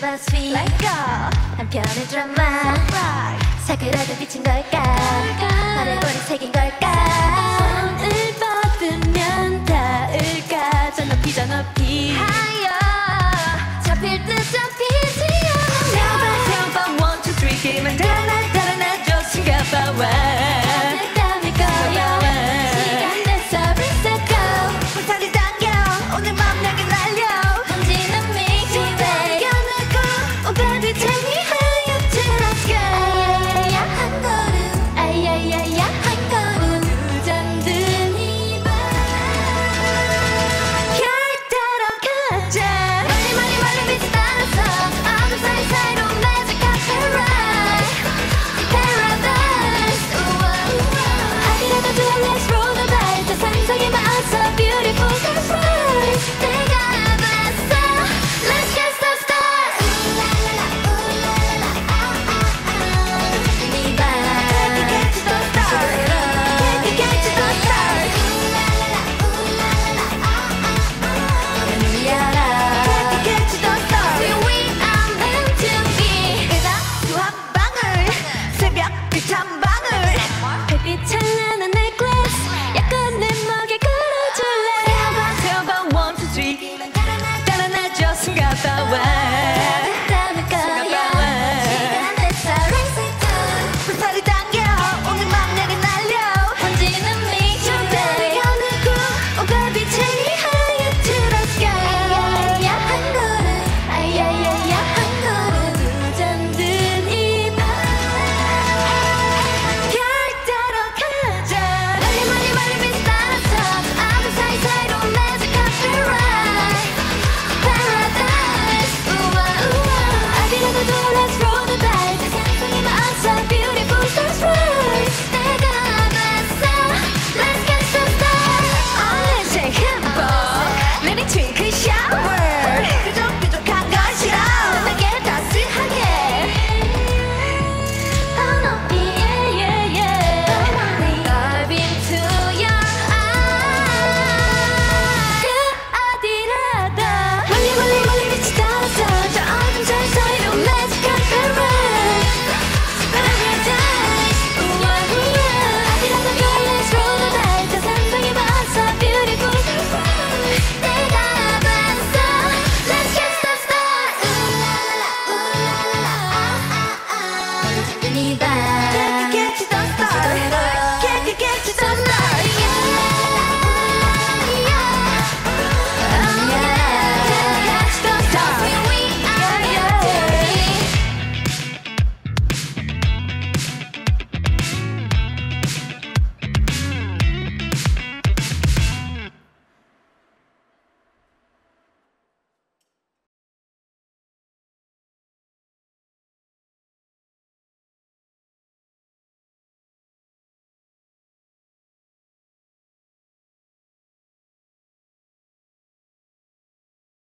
한번 스윙 Let go. 한편의 드라마. 사그라도 비친 걸까? 말해버린 색인 걸까?